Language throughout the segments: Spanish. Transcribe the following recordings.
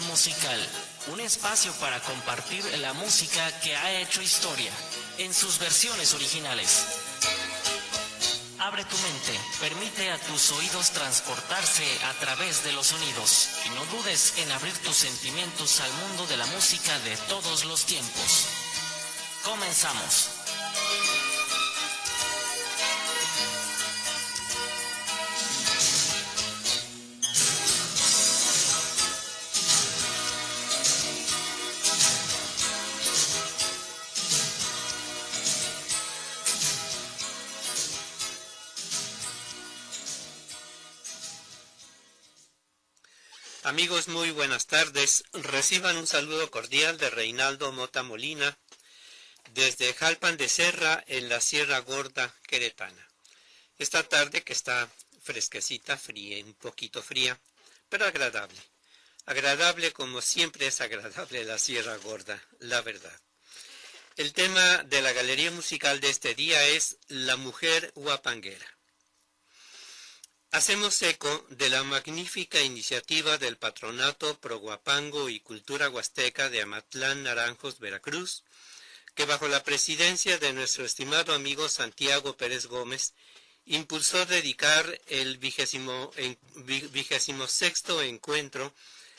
Musical, un espacio para compartir la música que ha hecho historia en sus versiones originales. Abre tu mente, permite a tus oídos transportarse a través de los sonidos y no dudes en abrir tus sentimientos al mundo de la música de todos los tiempos. Comenzamos. Amigos, muy buenas tardes. Reciban un saludo cordial de Reinaldo Mota Molina desde Jalpan de Serra en la Sierra Gorda Queretana. Esta tarde que está fresquecita, fría, un poquito fría, pero agradable. Agradable como siempre es agradable la Sierra Gorda, la verdad. El tema de la galería musical de este día es La mujer guapanguera. Hacemos eco de la magnífica iniciativa del Patronato Proguapango y Cultura Huasteca de Amatlán Naranjos, Veracruz, que bajo la presidencia de nuestro estimado amigo Santiago Pérez Gómez, impulsó dedicar el vigésimo, vigésimo sexto encuentro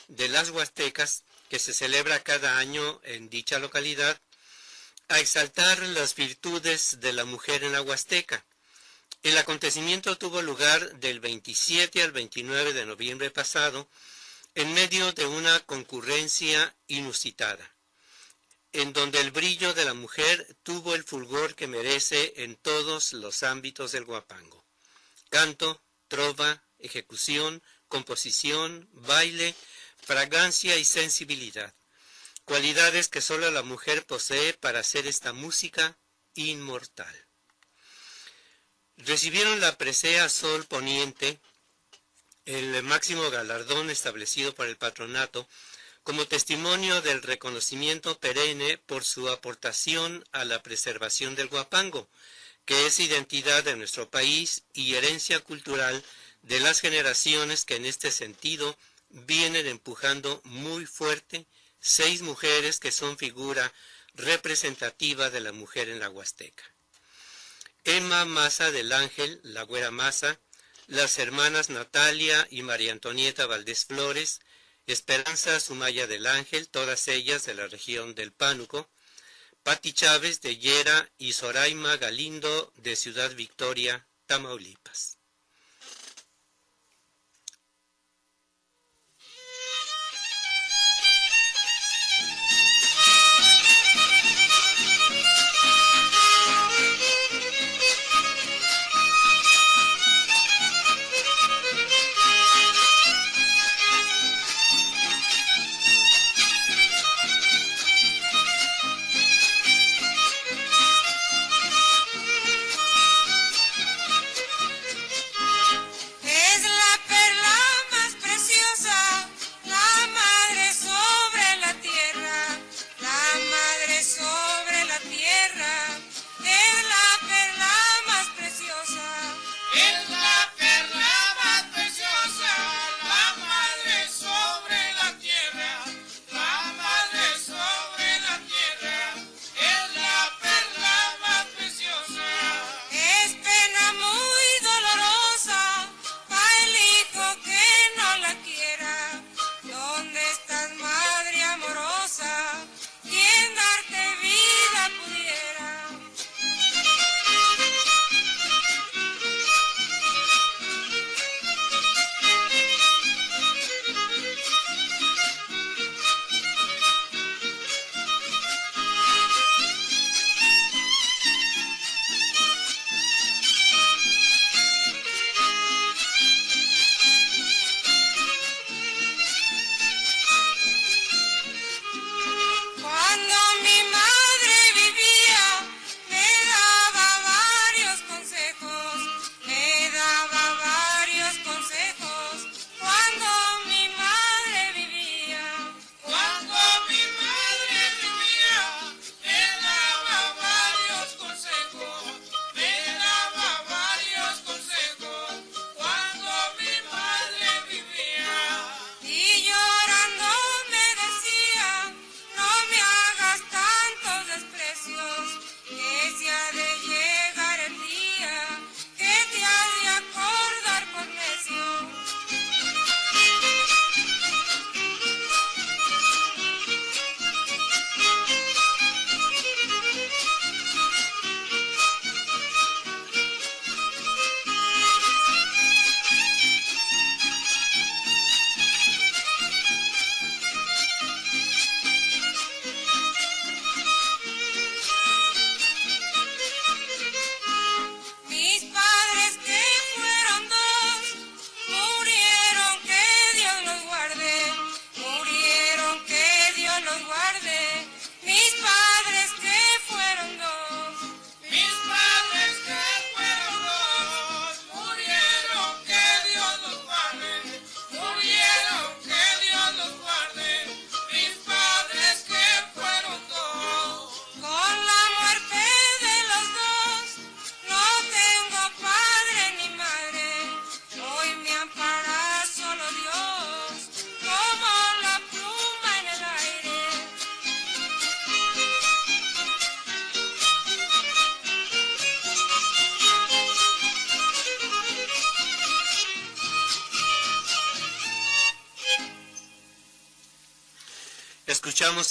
de las Huastecas, que se celebra cada año en dicha localidad, a exaltar las virtudes de la mujer en la Huasteca el acontecimiento tuvo lugar del 27 al 29 de noviembre pasado en medio de una concurrencia inusitada, en donde el brillo de la mujer tuvo el fulgor que merece en todos los ámbitos del guapango. Canto, trova, ejecución, composición, baile, fragancia y sensibilidad, cualidades que sólo la mujer posee para hacer esta música inmortal recibieron la presea Sol Poniente, el máximo galardón establecido por el patronato, como testimonio del reconocimiento perenne por su aportación a la preservación del guapango, que es identidad de nuestro país y herencia cultural de las generaciones que en este sentido vienen empujando muy fuerte seis mujeres que son figura representativa de la mujer en la Huasteca. Emma Maza del Ángel, la güera Maza, las hermanas Natalia y María Antonieta Valdés Flores, Esperanza Sumaya del Ángel, todas ellas de la región del Pánuco, Pati Chávez de Yera y Soraima Galindo de Ciudad Victoria, Tamaulipas.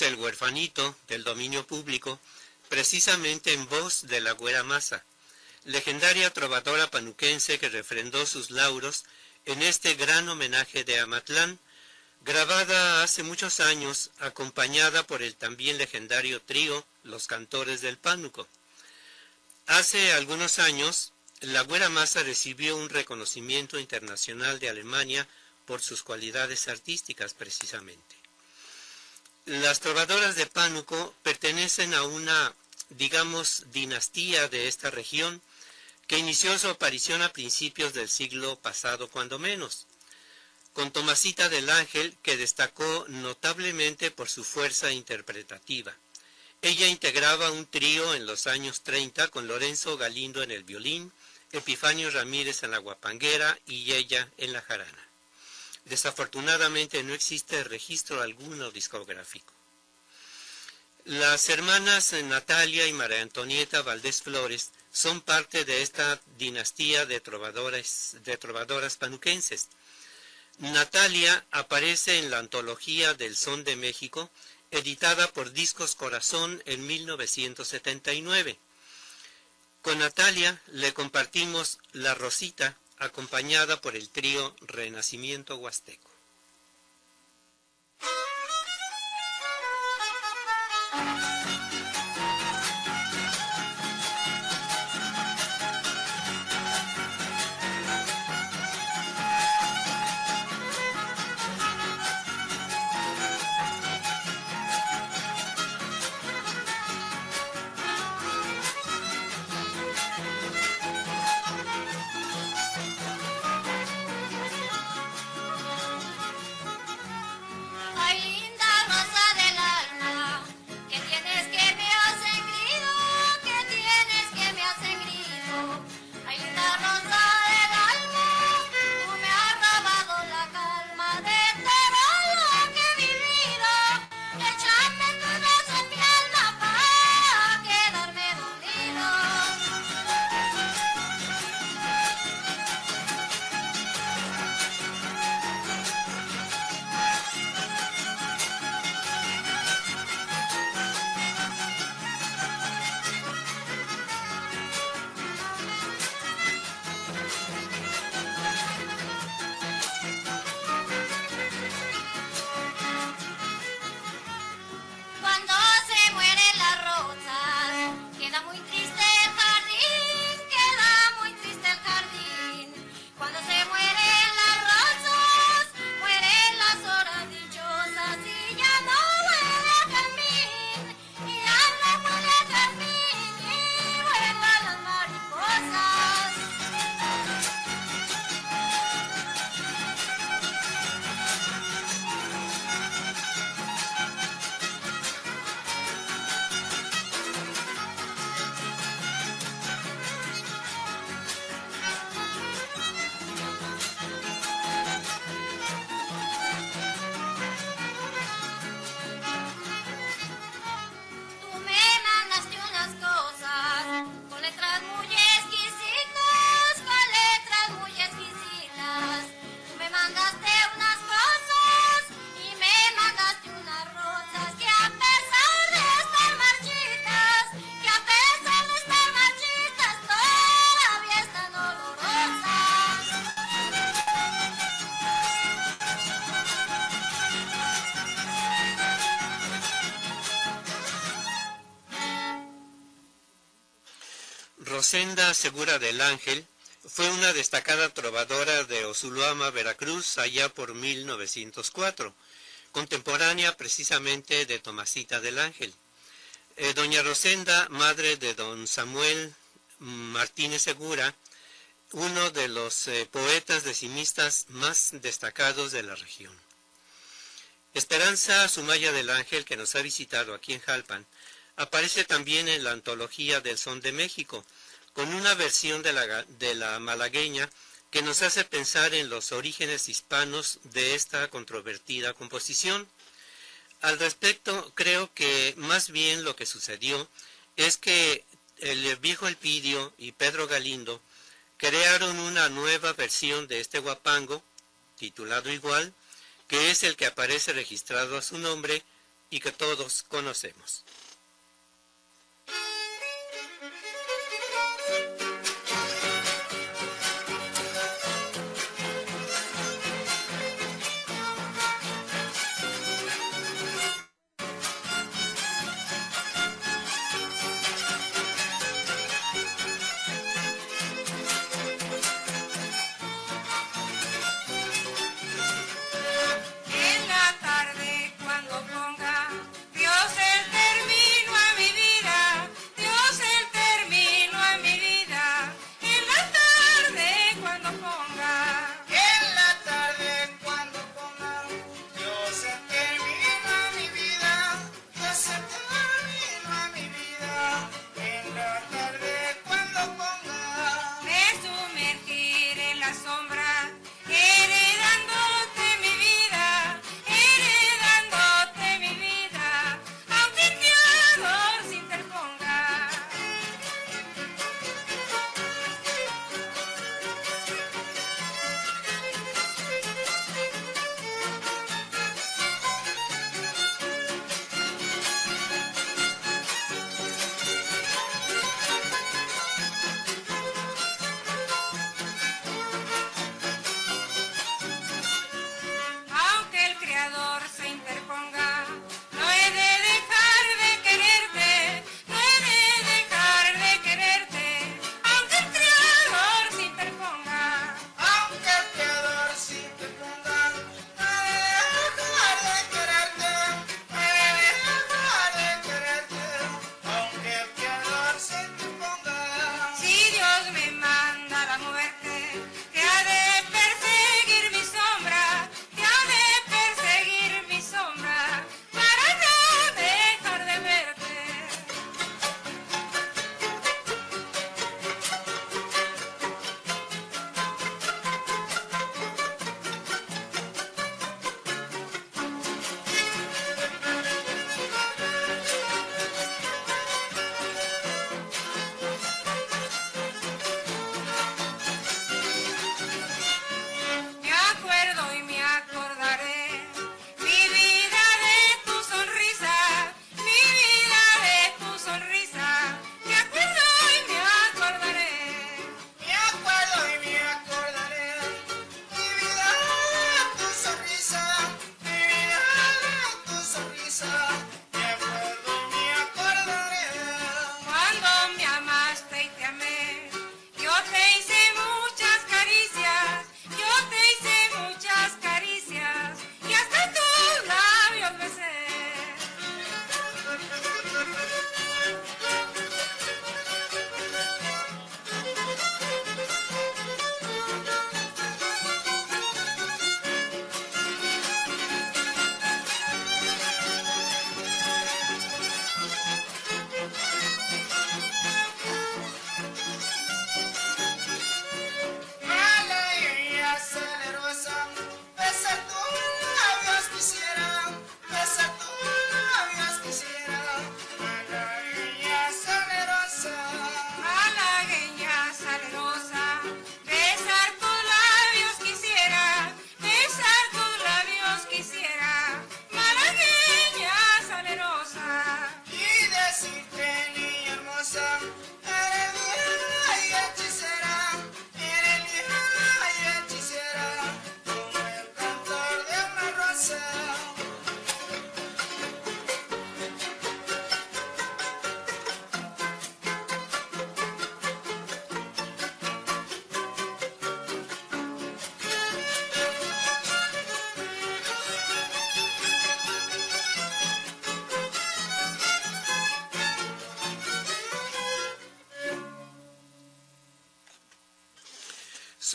El huerfanito del dominio público, precisamente en voz de la Güera Maza, legendaria trovadora panuquense que refrendó sus lauros en este gran homenaje de Amatlán, grabada hace muchos años, acompañada por el también legendario trío Los Cantores del Pánuco. Hace algunos años, la Güera Maza recibió un reconocimiento internacional de Alemania por sus cualidades artísticas precisamente. Las trovadoras de Pánuco pertenecen a una, digamos, dinastía de esta región que inició su aparición a principios del siglo pasado cuando menos, con Tomasita del Ángel que destacó notablemente por su fuerza interpretativa. Ella integraba un trío en los años 30 con Lorenzo Galindo en el violín, Epifanio Ramírez en la guapanguera y ella en la jarana. Desafortunadamente no existe registro alguno discográfico. Las hermanas Natalia y María Antonieta Valdés Flores son parte de esta dinastía de trovadoras, de trovadoras panuquenses. Natalia aparece en la antología del Son de México, editada por Discos Corazón en 1979. Con Natalia le compartimos La Rosita, acompañada por el trío Renacimiento Huasteco. Rosenda Segura del Ángel fue una destacada trovadora de Osuluama, Veracruz, allá por 1904, contemporánea precisamente de Tomasita del Ángel. Eh, doña Rosenda, madre de don Samuel Martínez Segura, uno de los eh, poetas decimistas más destacados de la región. Esperanza Sumaya del Ángel, que nos ha visitado aquí en Jalpan, aparece también en la antología del Son de México, con una versión de la, de la malagueña que nos hace pensar en los orígenes hispanos de esta controvertida composición. Al respecto, creo que más bien lo que sucedió es que el viejo Elpidio y Pedro Galindo crearon una nueva versión de este guapango, titulado igual, que es el que aparece registrado a su nombre y que todos conocemos.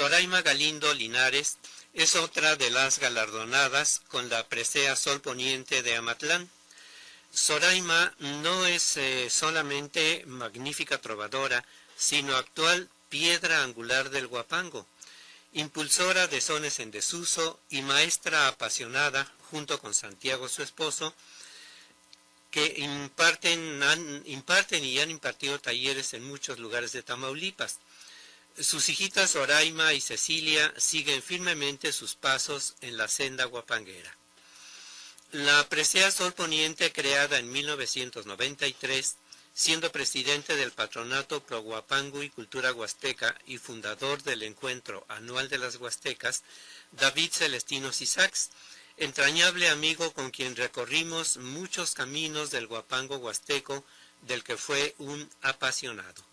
Soraima Galindo Linares es otra de las galardonadas con la presea Sol Poniente de Amatlán. Soraima no es eh, solamente magnífica trovadora, sino actual piedra angular del guapango, impulsora de sones en desuso y maestra apasionada, junto con Santiago su esposo, que imparten, imparten y han impartido talleres en muchos lugares de Tamaulipas. Sus hijitas Oraima y Cecilia siguen firmemente sus pasos en la senda guapanguera. La presea Sol Poniente, creada en 1993, siendo presidente del Patronato Pro Guapango y Cultura Huasteca y fundador del Encuentro Anual de las Huastecas, David Celestino Isaacs, entrañable amigo con quien recorrimos muchos caminos del Guapango Huasteco, del que fue un apasionado.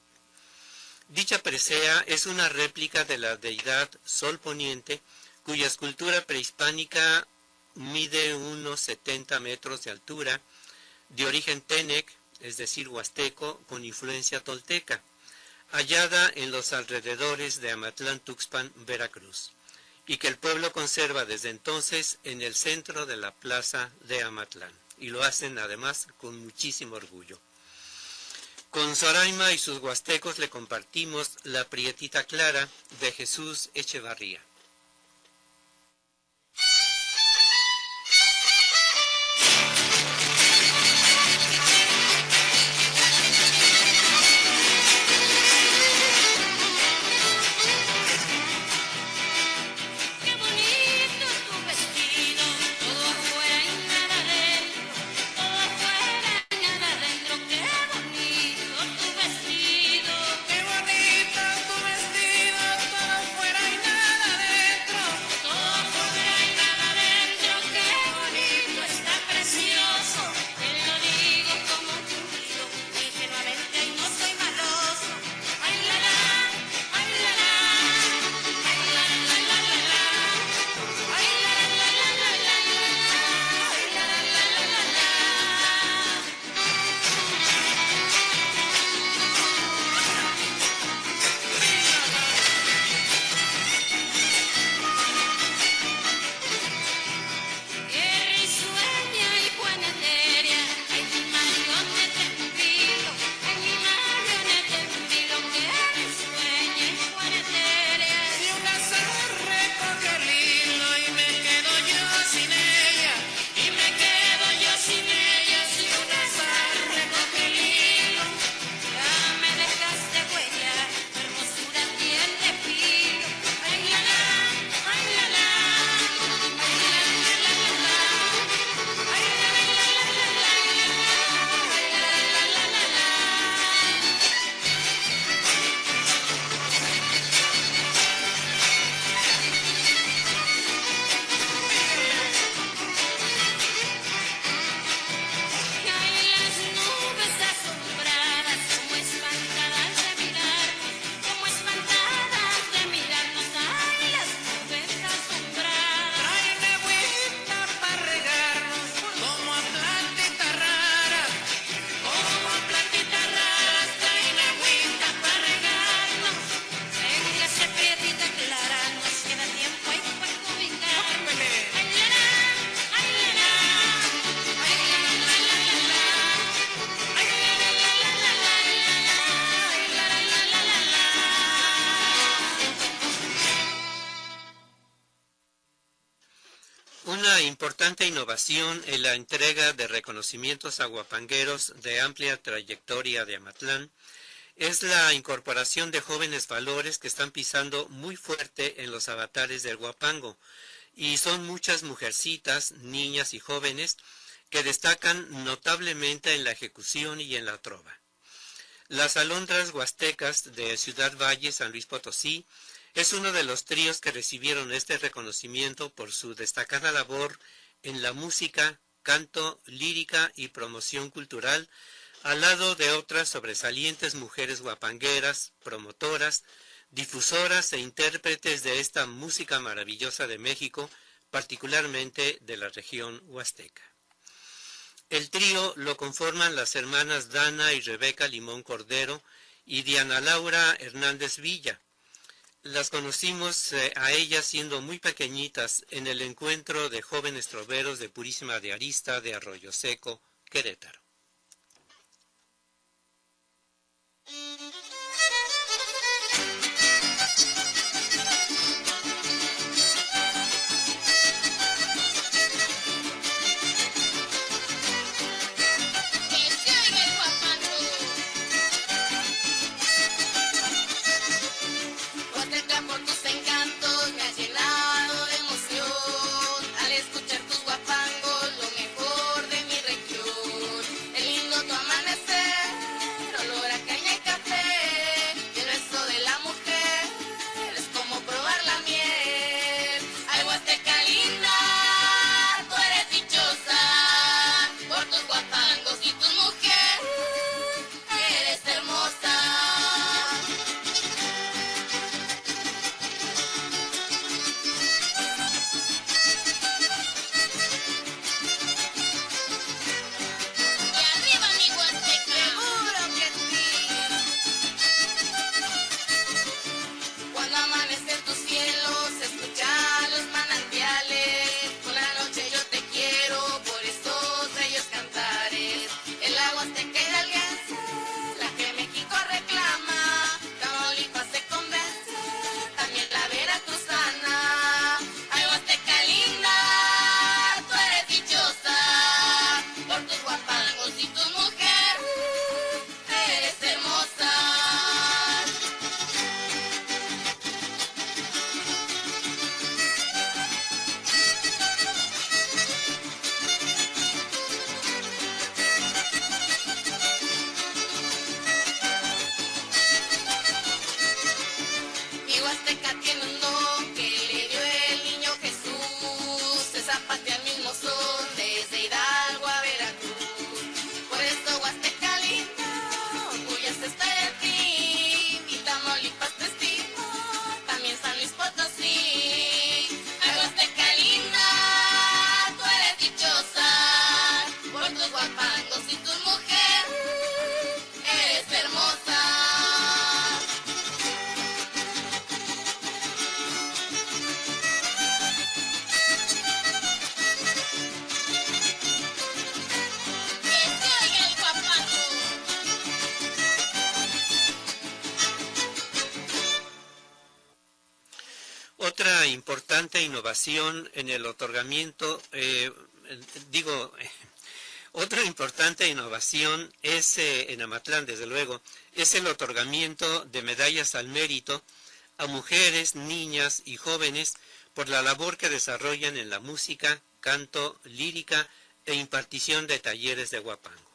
Dicha presea es una réplica de la deidad Sol Poniente, cuya escultura prehispánica mide unos 70 metros de altura, de origen Tenec, es decir, huasteco, con influencia tolteca, hallada en los alrededores de Amatlán Tuxpan, Veracruz, y que el pueblo conserva desde entonces en el centro de la plaza de Amatlán, y lo hacen además con muchísimo orgullo. Con Soraima y sus huastecos le compartimos la prietita clara de Jesús Echevarría. En la entrega de reconocimientos aguapangueros de amplia trayectoria de Amatlán es la incorporación de jóvenes valores que están pisando muy fuerte en los avatares del Guapango, y son muchas mujercitas, niñas y jóvenes que destacan notablemente en la ejecución y en la trova. Las alondras huastecas de Ciudad Valle, San Luis Potosí, es uno de los tríos que recibieron este reconocimiento por su destacada labor en la música, canto, lírica y promoción cultural, al lado de otras sobresalientes mujeres guapangueras, promotoras, difusoras e intérpretes de esta música maravillosa de México, particularmente de la región huasteca. El trío lo conforman las hermanas Dana y Rebeca Limón Cordero y Diana Laura Hernández Villa, las conocimos eh, a ellas siendo muy pequeñitas en el encuentro de jóvenes troveros de Purísima de Arista de Arroyo Seco, Querétaro. Innovación en el otorgamiento, eh, digo, otra importante innovación es eh, en Amatlán, desde luego, es el otorgamiento de medallas al mérito a mujeres, niñas y jóvenes por la labor que desarrollan en la música, canto, lírica e impartición de talleres de Huapango.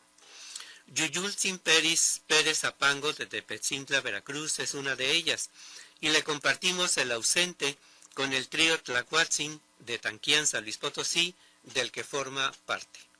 Yuyulcin Pérez Pérez Apango de Tepetzintla, Veracruz, es una de ellas, y le compartimos el ausente con el trío Tlacuatzin de Tanquianza, Luis Potosí, del que forma parte.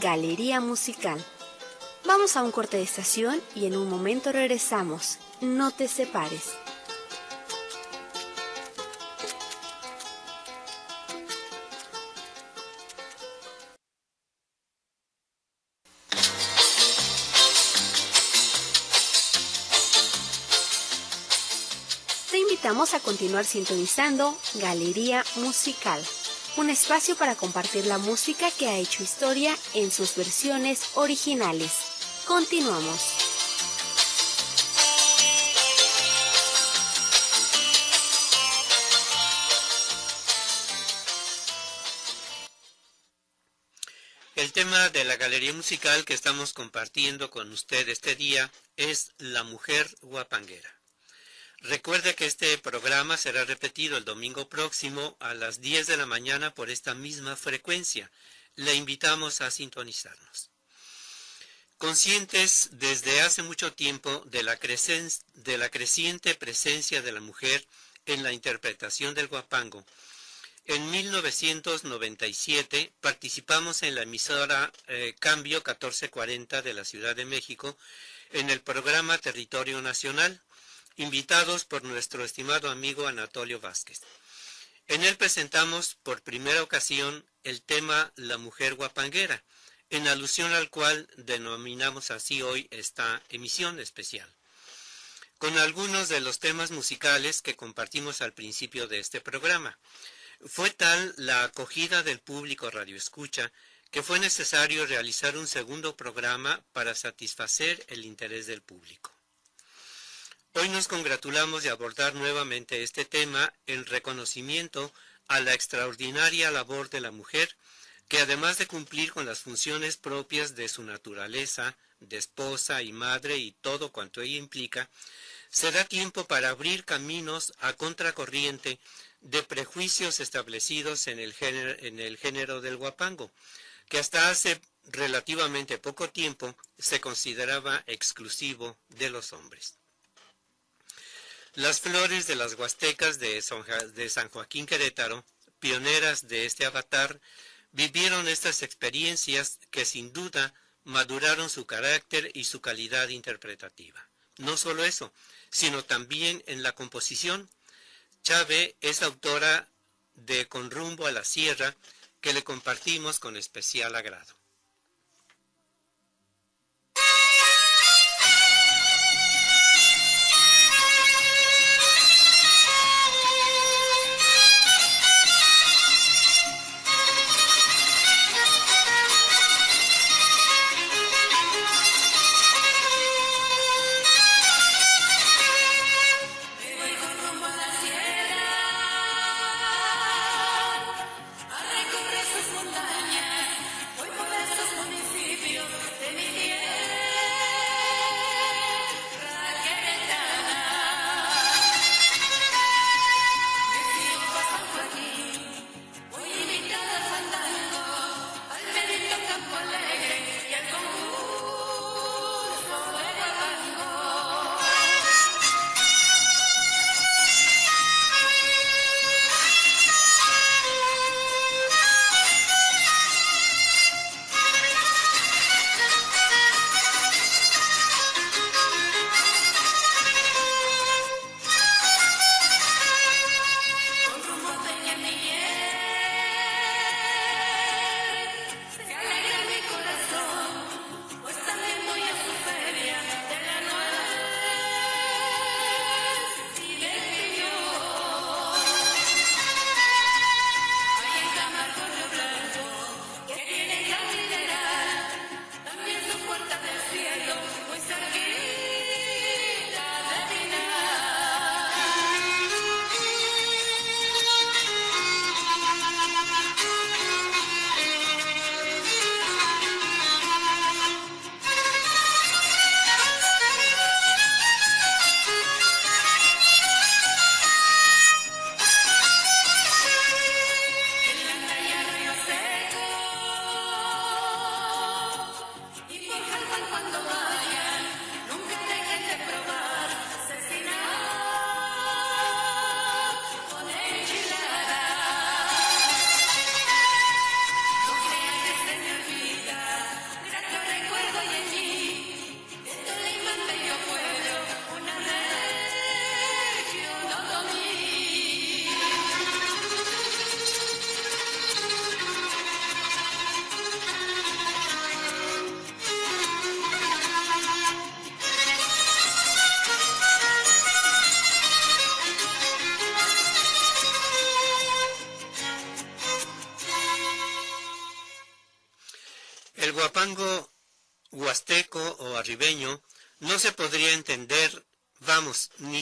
Galería Musical. Vamos a un corte de estación y en un momento regresamos. No te separes. Te invitamos a continuar sintonizando Galería Musical un espacio para compartir la música que ha hecho historia en sus versiones originales. Continuamos. El tema de la galería musical que estamos compartiendo con usted este día es La mujer guapanguera. Recuerde que este programa será repetido el domingo próximo a las 10 de la mañana por esta misma frecuencia. Le invitamos a sintonizarnos. Conscientes desde hace mucho tiempo de la, de la creciente presencia de la mujer en la interpretación del guapango, en 1997 participamos en la emisora eh, Cambio 1440 de la Ciudad de México en el programa Territorio Nacional invitados por nuestro estimado amigo Anatolio Vázquez. En él presentamos por primera ocasión el tema La mujer guapanguera, en alusión al cual denominamos así hoy esta emisión especial. Con algunos de los temas musicales que compartimos al principio de este programa. Fue tal la acogida del público radioescucha que fue necesario realizar un segundo programa para satisfacer el interés del público. Hoy nos congratulamos de abordar nuevamente este tema en reconocimiento a la extraordinaria labor de la mujer, que además de cumplir con las funciones propias de su naturaleza, de esposa y madre y todo cuanto ella implica, se da tiempo para abrir caminos a contracorriente de prejuicios establecidos en el género, en el género del guapango, que hasta hace relativamente poco tiempo se consideraba exclusivo de los hombres. Las flores de las huastecas de San Joaquín Querétaro, pioneras de este avatar, vivieron estas experiencias que sin duda maduraron su carácter y su calidad interpretativa. No solo eso, sino también en la composición. Chávez es autora de Con rumbo a la sierra, que le compartimos con especial agrado.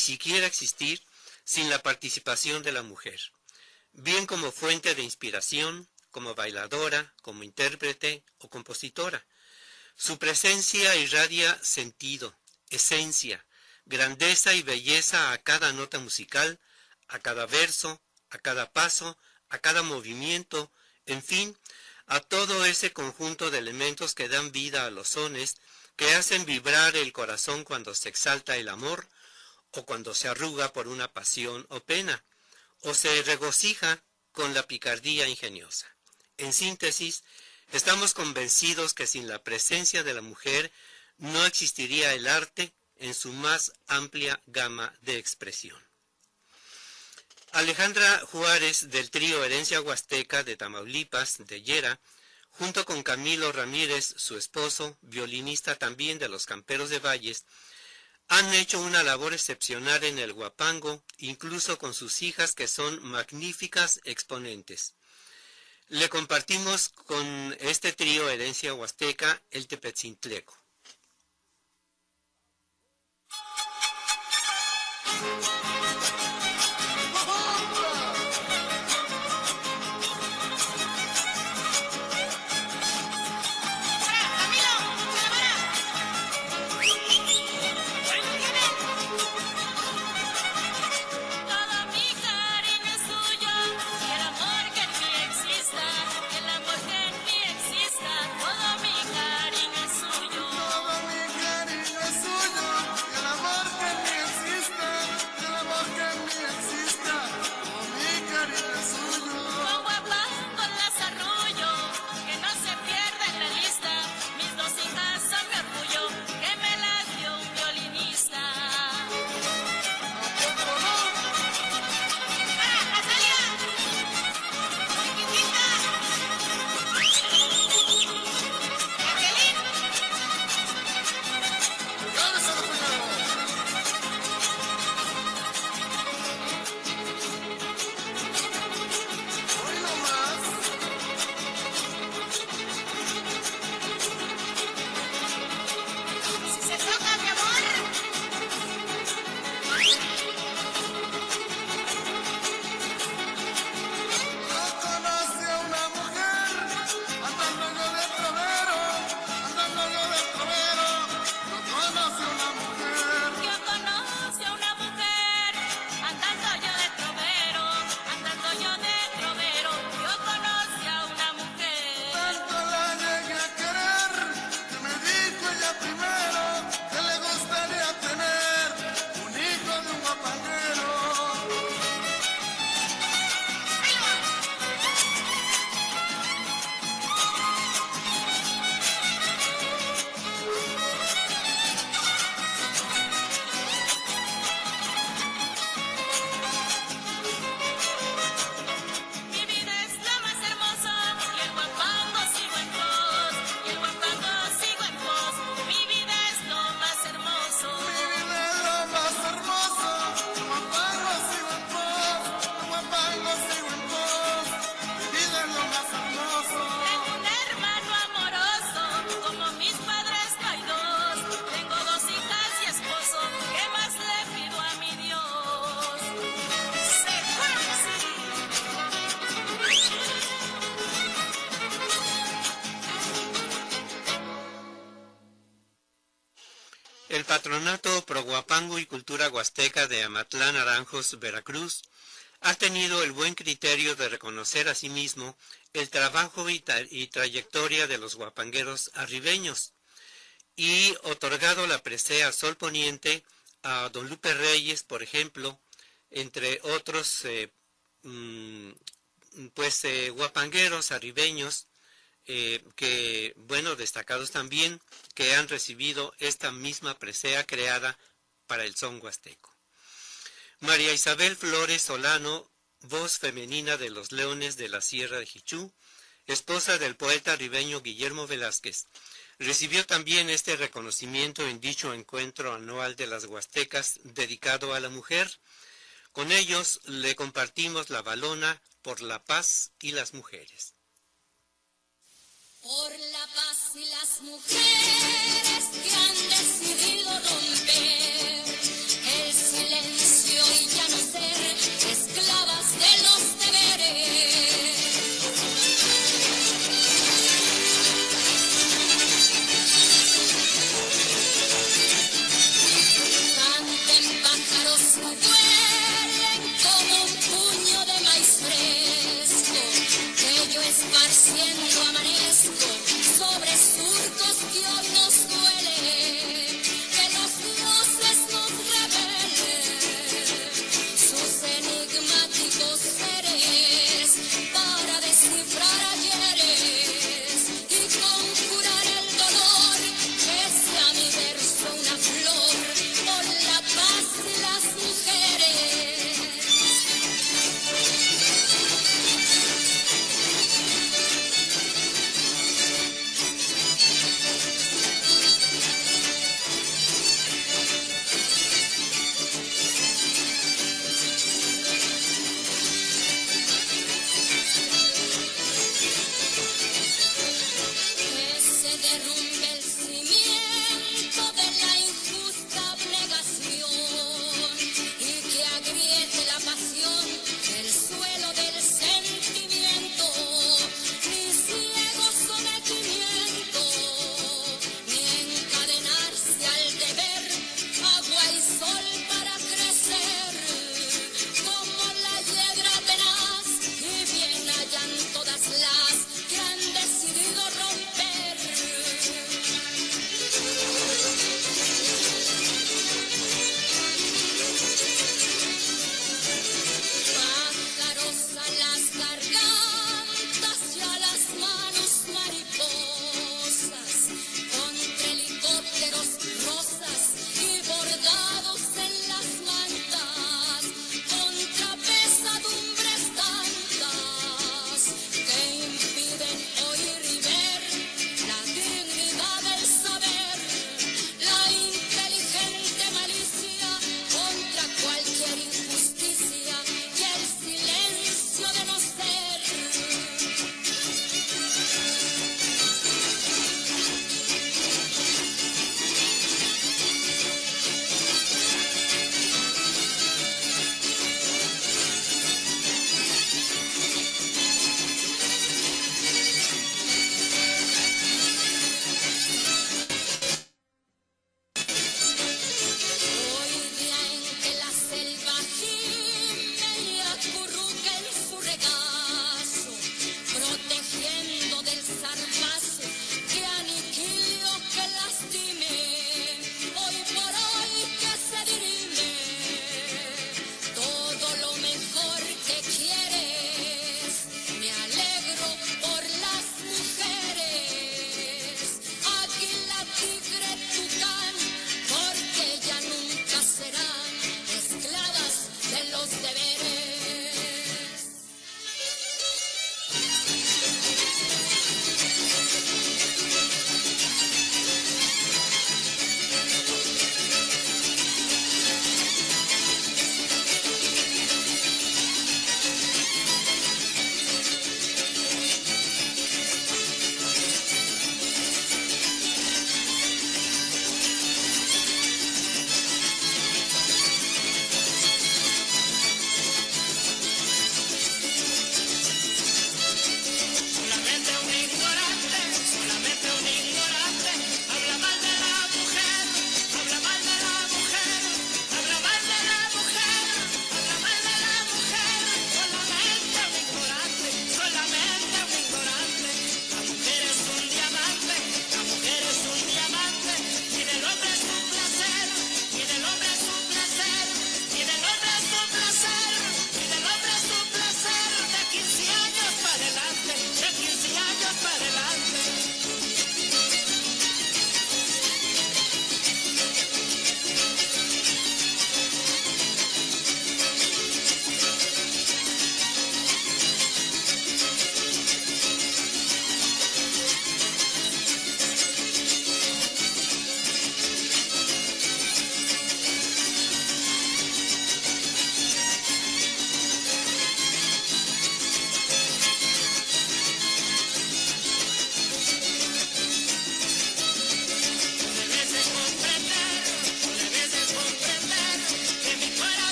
Siquiera existir, sin la participación de la mujer, bien como fuente de inspiración, como bailadora, como intérprete o compositora. Su presencia irradia sentido, esencia, grandeza y belleza a cada nota musical, a cada verso, a cada paso, a cada movimiento, en fin, a todo ese conjunto de elementos que dan vida a los sones, que hacen vibrar el corazón cuando se exalta el amor, o cuando se arruga por una pasión o pena, o se regocija con la picardía ingeniosa. En síntesis, estamos convencidos que sin la presencia de la mujer no existiría el arte en su más amplia gama de expresión. Alejandra Juárez del trío Herencia Huasteca de Tamaulipas, de Yera, junto con Camilo Ramírez, su esposo, violinista también de los Camperos de Valles, han hecho una labor excepcional en el Huapango, incluso con sus hijas que son magníficas exponentes. Le compartimos con este trío Herencia Huasteca el Tepetzintleco. Proguapango y Cultura Huasteca de Amatlán Naranjos, Veracruz, ha tenido el buen criterio de reconocer a sí mismo el trabajo y, y trayectoria de los guapangueros arribeños y otorgado la presea Sol Poniente a don Lupe Reyes, por ejemplo, entre otros eh, mm, pues eh, guapangueros arribeños eh, que, bueno, destacados también, que han recibido esta misma presea creada para el son huasteco. María Isabel Flores Solano, voz femenina de los Leones de la Sierra de Jichú, esposa del poeta ribeño Guillermo Velázquez, recibió también este reconocimiento en dicho encuentro anual de las Huastecas dedicado a la mujer. Con ellos le compartimos la balona por la paz y las mujeres. esparciendo amanezco sobre surcos que hoy nos duelen.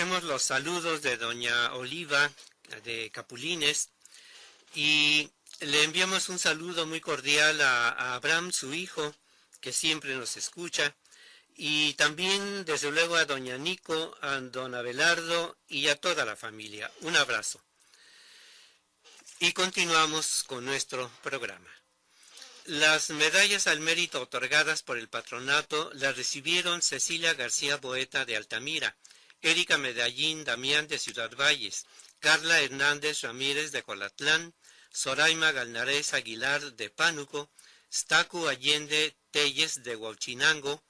Agradecemos los saludos de doña Oliva de Capulines y le enviamos un saludo muy cordial a, Abraham, su hijo, que siempre nos escucha, y también, desde luego, a doña Nico, a don Abelardo y a toda la familia. Un abrazo. Y continuamos con nuestro programa. Las medallas al mérito otorgadas por el patronato las recibieron Cecilia García Boeta de Altamira, Erika Medallín Damián de Ciudad Valles, Carla Hernández Ramírez de Colatlán, Soraima Galnarés Aguilar de Pánuco, Stacu Allende Telles de Huachinango,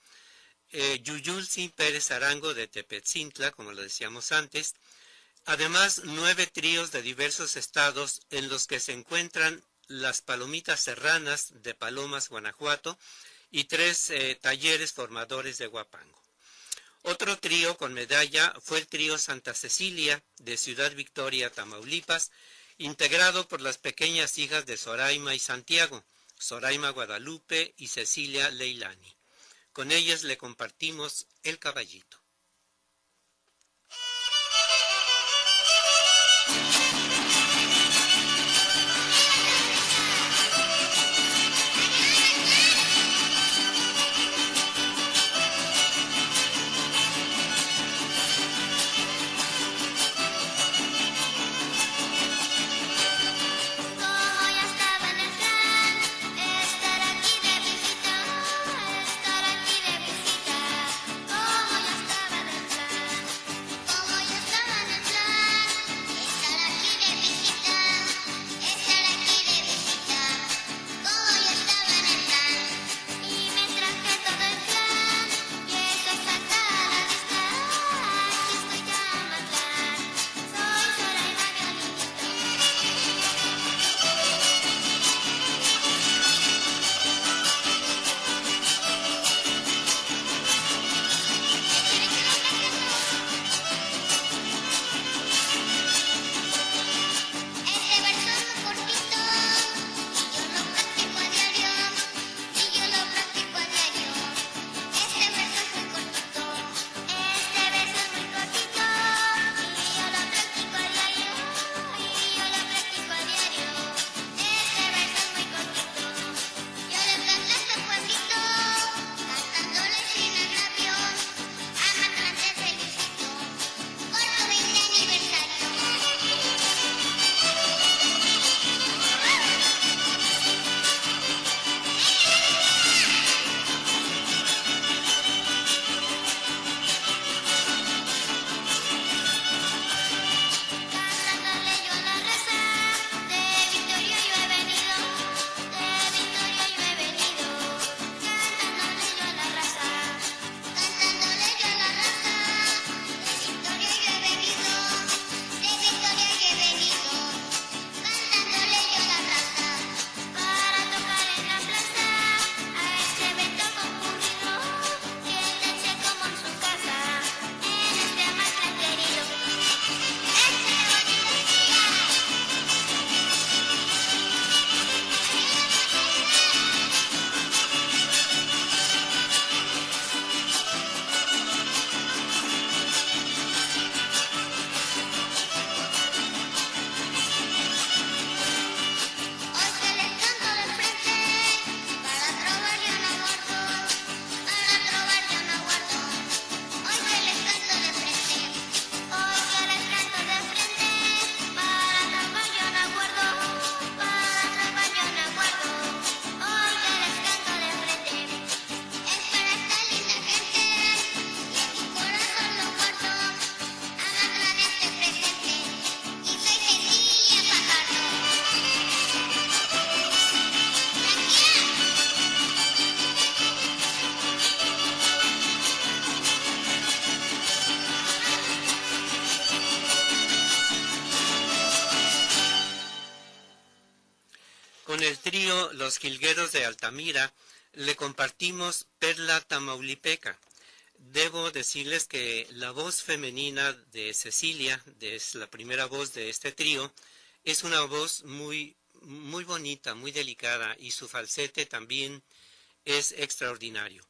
eh, Yuyulsi Pérez Arango de Tepetzintla, como lo decíamos antes, además nueve tríos de diversos estados en los que se encuentran las palomitas serranas de Palomas, Guanajuato, y tres eh, talleres formadores de Guapango. Otro trío con medalla fue el trío Santa Cecilia de Ciudad Victoria, Tamaulipas, integrado por las pequeñas hijas de Soraima y Santiago, Soraima Guadalupe y Cecilia Leilani. Con ellas le compartimos el caballito. Jilgueros de Altamira le compartimos Perla Tamaulipeca. Debo decirles que la voz femenina de Cecilia, es la primera voz de este trío, es una voz muy, muy bonita, muy delicada y su falsete también es extraordinario.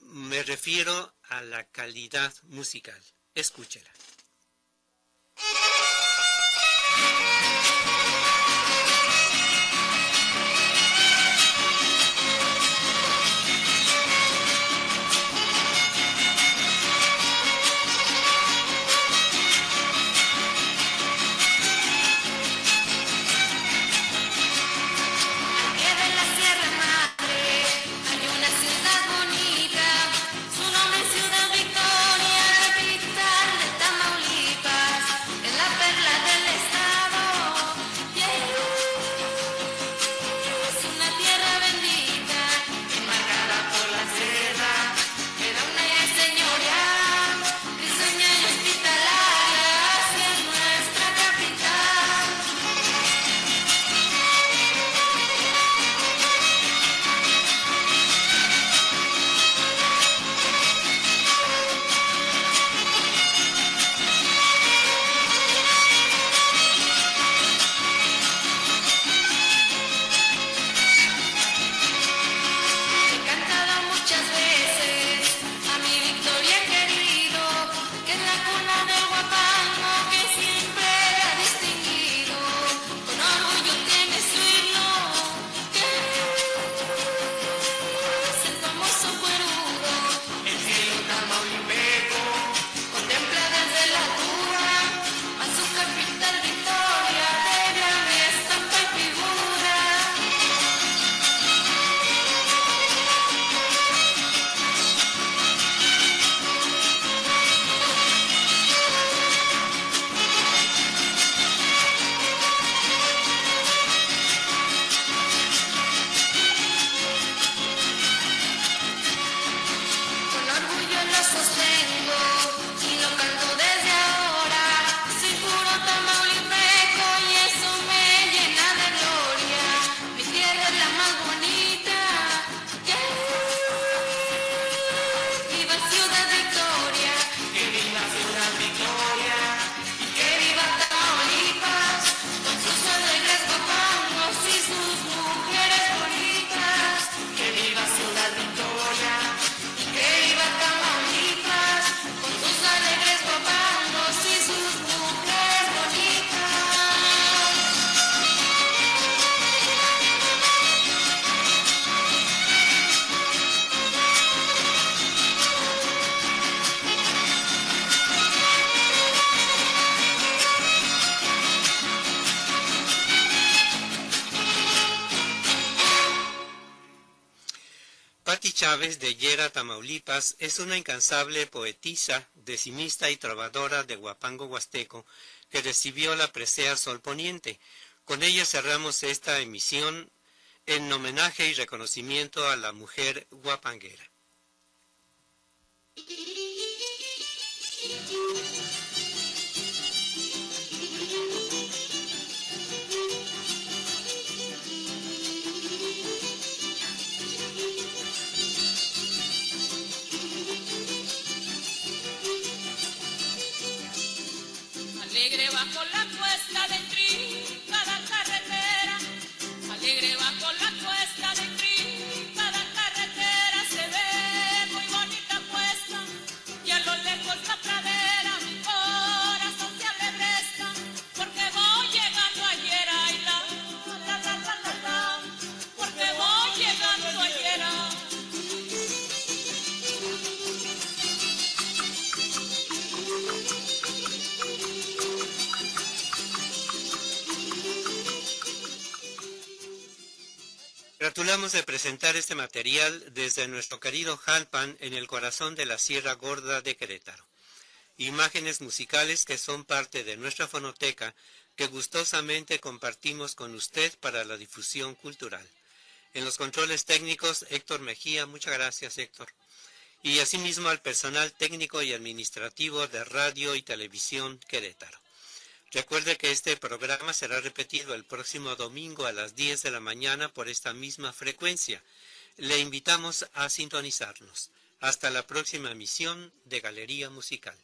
Me refiero a la calidad musical. Escúchela. Es una incansable poetisa, decimista y trovadora de Huapango Huasteco que recibió la presea Sol Poniente. Con ella cerramos esta emisión en homenaje y reconocimiento a la mujer guapanguera. De presentar este material desde nuestro querido Jalpan en el corazón de la Sierra Gorda de Querétaro. Imágenes musicales que son parte de nuestra fonoteca que gustosamente compartimos con usted para la difusión cultural. En los controles técnicos, Héctor Mejía, muchas gracias Héctor. Y asimismo al personal técnico y administrativo de Radio y Televisión Querétaro. Recuerde que este programa será repetido el próximo domingo a las 10 de la mañana por esta misma frecuencia. Le invitamos a sintonizarnos. Hasta la próxima emisión de Galería Musical.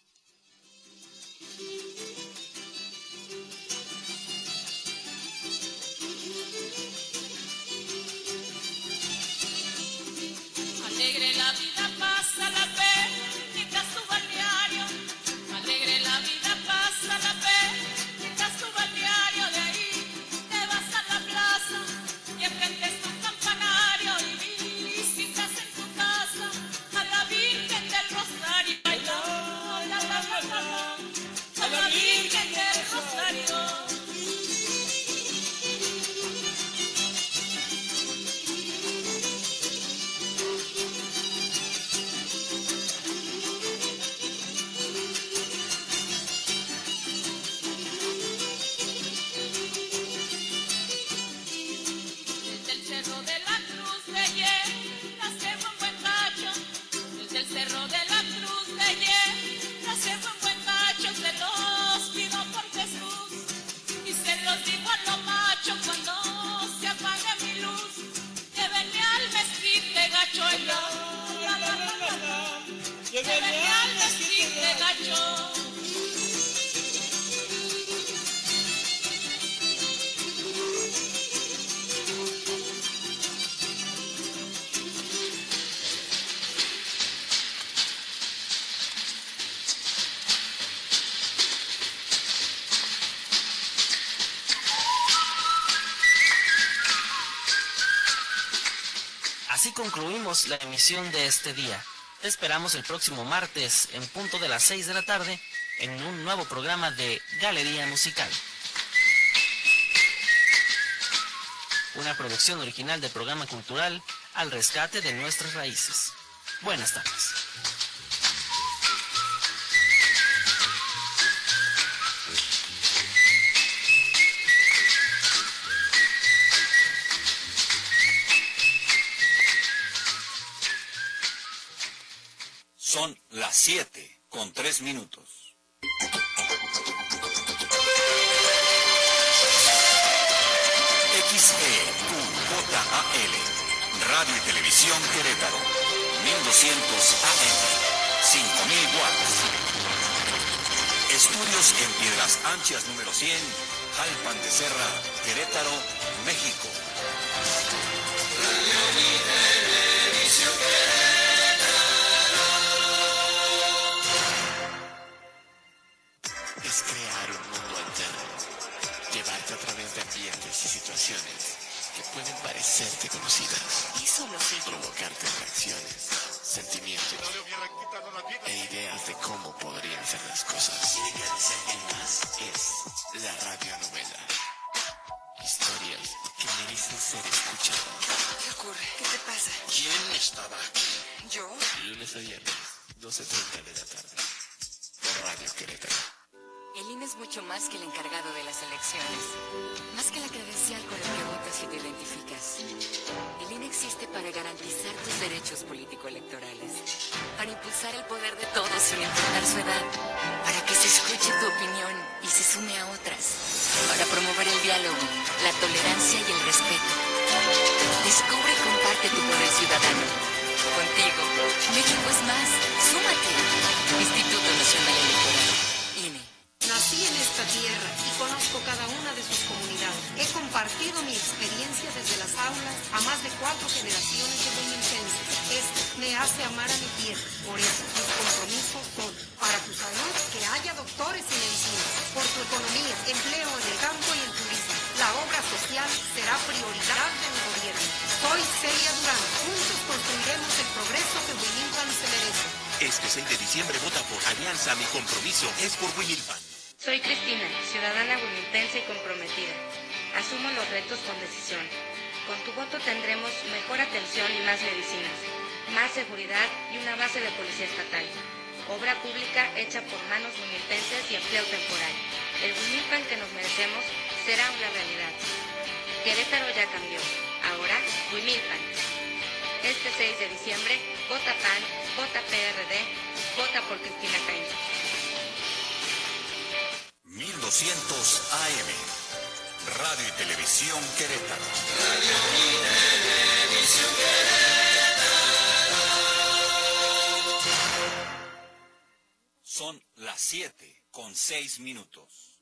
concluimos la emisión de este día. Te esperamos el próximo martes en punto de las 6 de la tarde en un nuevo programa de Galería Musical. Una producción original del programa cultural al rescate de nuestras raíces. Buenas tardes. 7 con 3 minutos. XEQJAL, Radio y Televisión Querétaro, 1200 AM, 5000 watts. Estudios en Piedras Anchas número 100, Jalpan de Serra, Querétaro, México. provocarte reacciones, sentimientos e ideas de cómo podrían ser las cosas. es la radionovela. Historias que merecen ser escuchadas. ¿Qué ocurre? ¿Qué te pasa? ¿Quién estaba aquí? ¿Yo? Lunes a viernes, 12.30 de la tarde. Por Radio Querétaro. El INE es mucho más que el encargado de las elecciones, más que la credencial con la que votas y te identificas. El INE existe para garantizar tus derechos político-electorales, para impulsar el poder de todos sin importar su edad, para que se escuche tu opinión y se sume a otras, para promover el diálogo, la tolerancia y el respeto. Descubre y comparte tu poder ciudadano. Contigo, México es más. Súmate. Instituto Nacional Electoral. Nací en esta tierra y conozco cada una de sus comunidades. He compartido mi experiencia desde las aulas a más de cuatro generaciones de buenintenses. Esto me hace amar a mi tierra. Por eso mis compromisos son para tu salud, que haya doctores y medicinas, por tu economía, empleo en el campo y el turismo. La obra social será prioridad de mi gobierno. Soy Celia Durán. Juntos construiremos el progreso que Winilpan se merece. Este 6 de diciembre vota por Alianza Mi Compromiso es por Winilpan. Soy Cristina, ciudadana guineitense y comprometida. Asumo los retos con decisión. Con tu voto tendremos mejor atención y más medicinas, más seguridad y una base de policía estatal. Obra pública hecha por manos guineitenses y empleo temporal. El Guimilpan que nos merecemos será una realidad. Querétaro ya cambió. Ahora, Guimilpan. Este 6 de diciembre, vota PAN, vota PRD, vota por Cristina Caín. 1200 AM. Radio y Televisión Querétaro. Radio y Televisión Querétaro. Son las 7 con 6 minutos.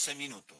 11 minutos.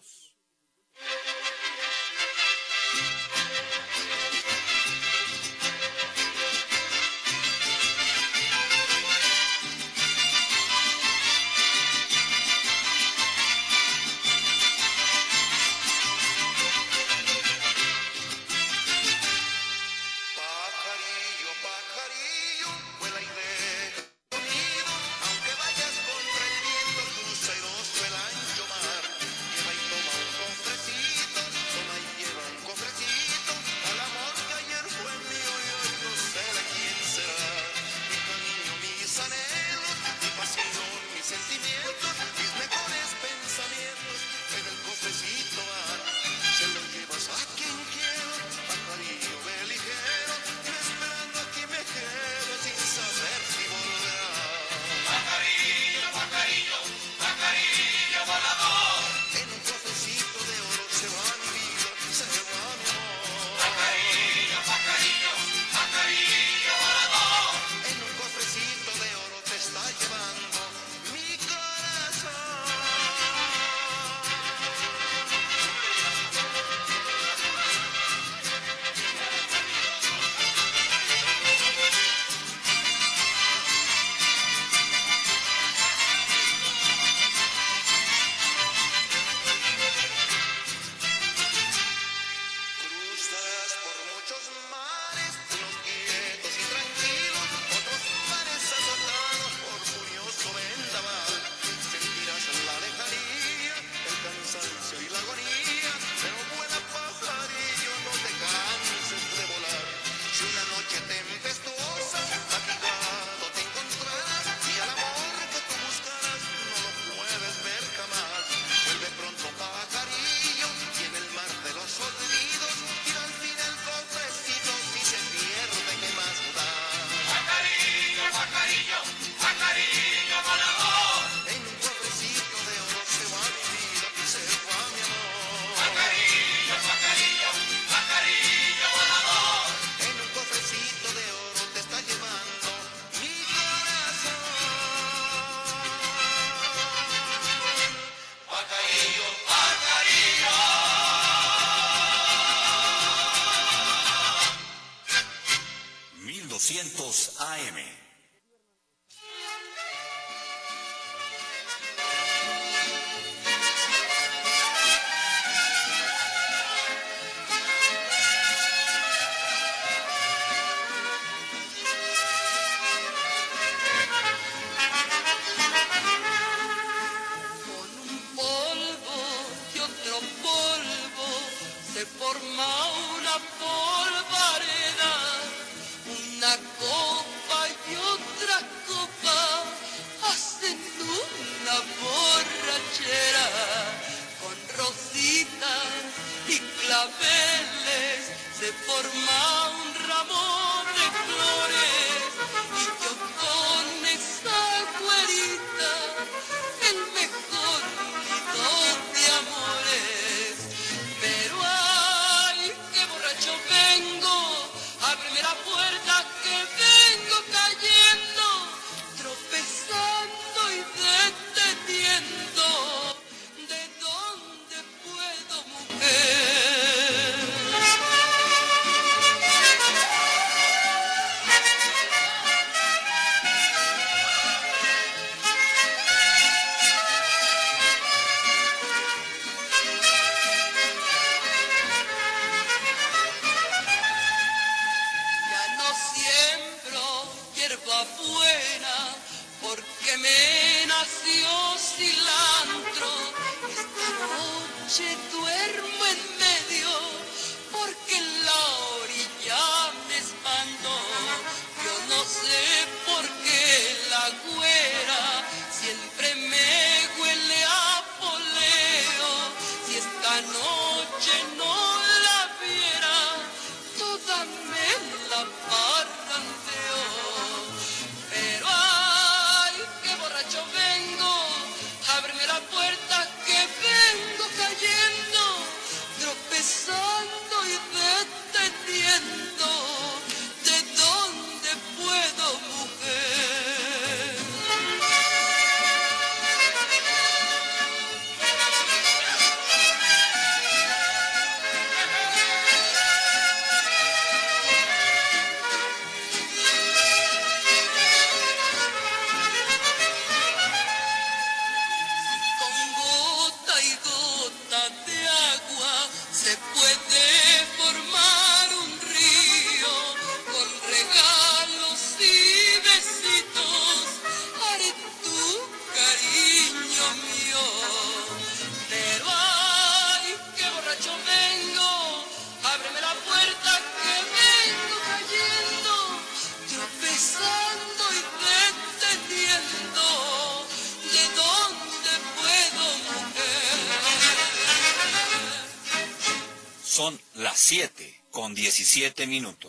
17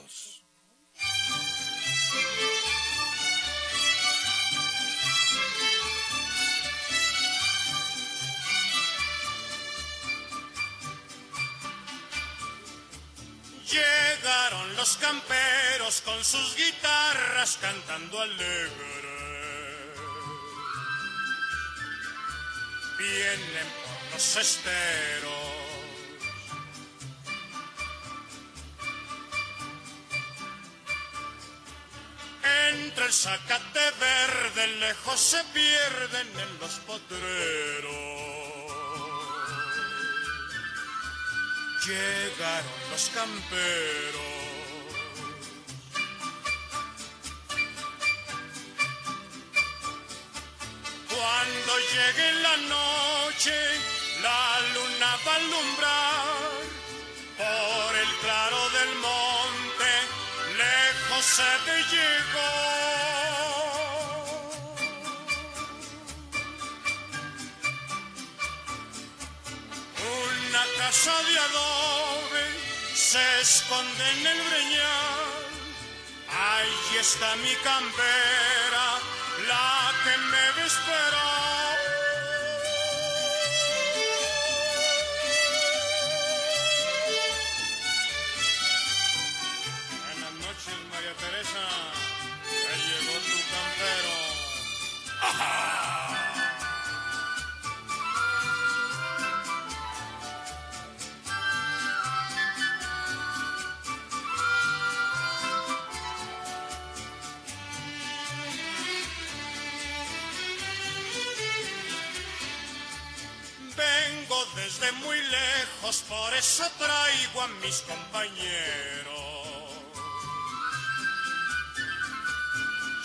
zacate verde lejos se pierden en los potreros. Llegaron los camperos. Cuando llegue la noche, la luna va a alumbrar por el claro del monte se te llegó. Casa se esconde en el breñal. Ahí está mi campera, por eso traigo a mis compañeros.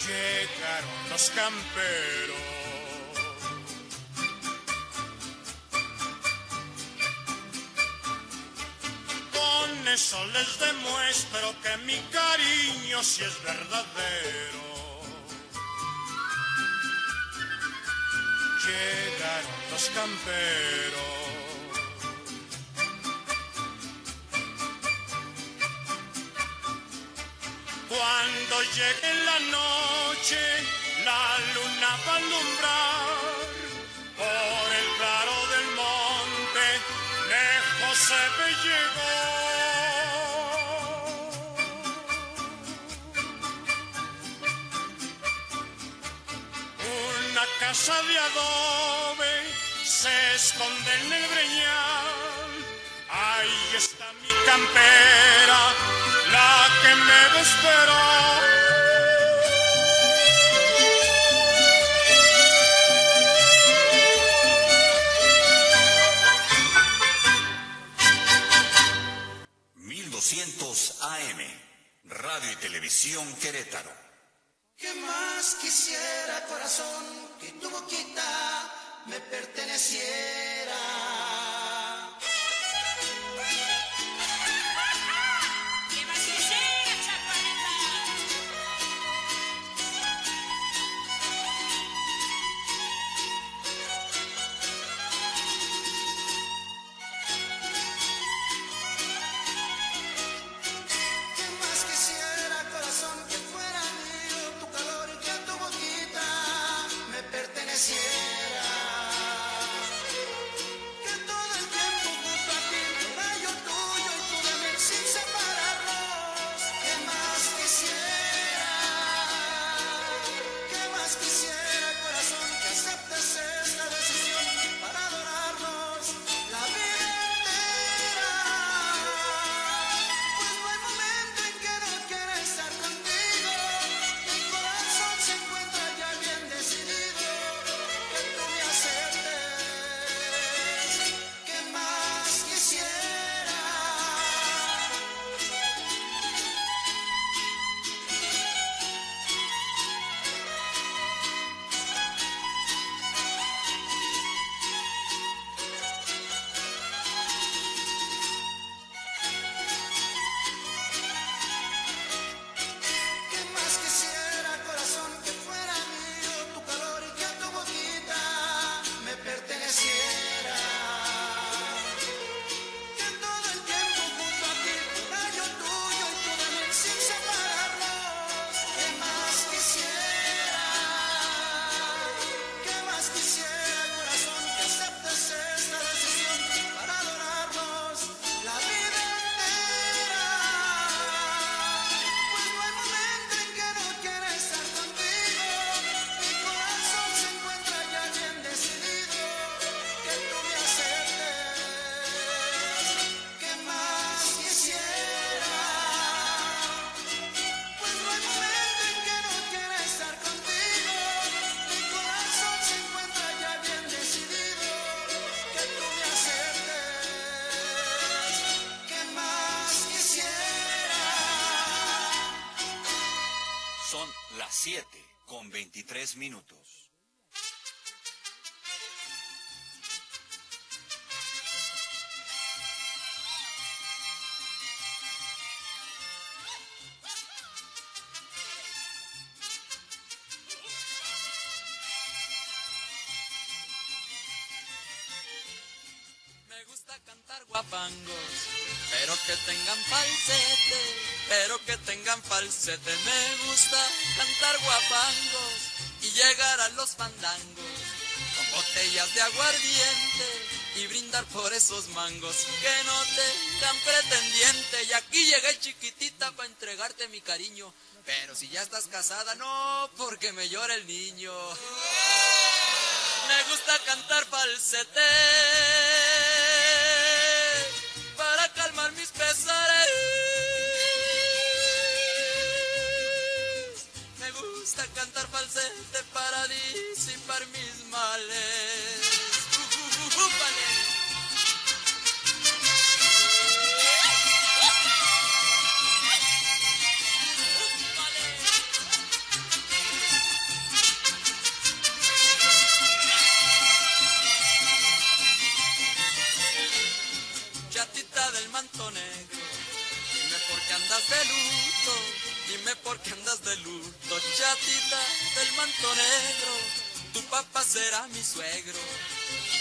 Llegaron los camperos. Con eso les demuestro que mi cariño sí es verdadero. Llegaron los camperos. Cuando llegue la noche, la luna va a alumbrar por el claro del monte, lejos se ve llegar. Una casa de adobe se esconde en el breñal. Ahí está mi campera, que me esperar. AM, Radio y Televisión Querétaro. ¿Qué más quisiera, corazón, que tu boquita me perteneciera? Guapangos, pero que tengan falsete, pero que tengan falsete. Me gusta cantar guapangos y llegar a los fandangos con botellas de aguardiente y brindar por esos mangos que no tengan pretendiente. Y aquí llegué chiquitita para entregarte mi cariño, pero si ya estás casada, no, porque me llora el niño. Me gusta cantar falsete este paraíso y para mis males. Uh, uh, uh, uh del manto negro, dime por qué andas de luto Dime por qué andas de luto, chatita del manto negro. Tu papá será mi suegro.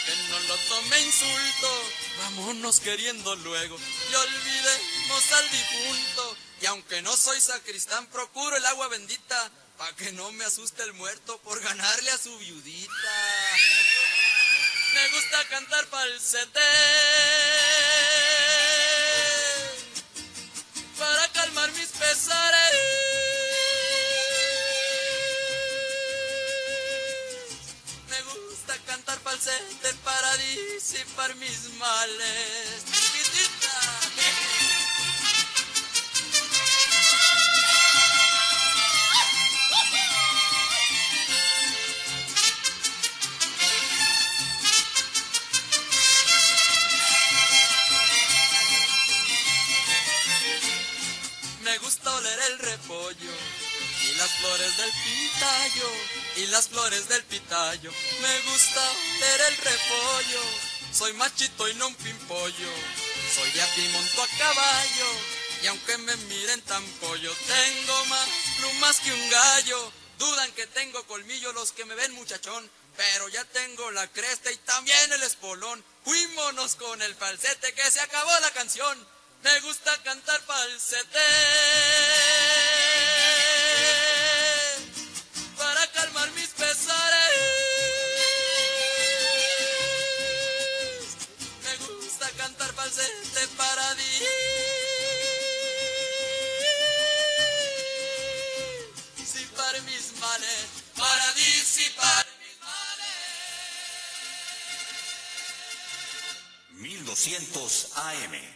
Que no lo tome insulto, vámonos queriendo luego y olvidemos al difunto. Y aunque no soy sacristán, procuro el agua bendita pa' que no me asuste el muerto por ganarle a su viudita. Me gusta cantar falsete para calmar mis pesares. Falsete para disipar mis males. Me gusta oler el repollo las flores del pitayo y las flores del pitayo. Me gusta oler el repollo. Soy machito y no un pimpollo. Soy de aquí monto a caballo y aunque me miren tan pollo tengo más plumas que un gallo. Dudan que tengo colmillo los que me ven muchachón. Pero ya tengo la cresta y también el espolón. Fuímonos con el falsete que se acabó la canción. Me gusta cantar falsete males, para disipar mis males. 1200 AM.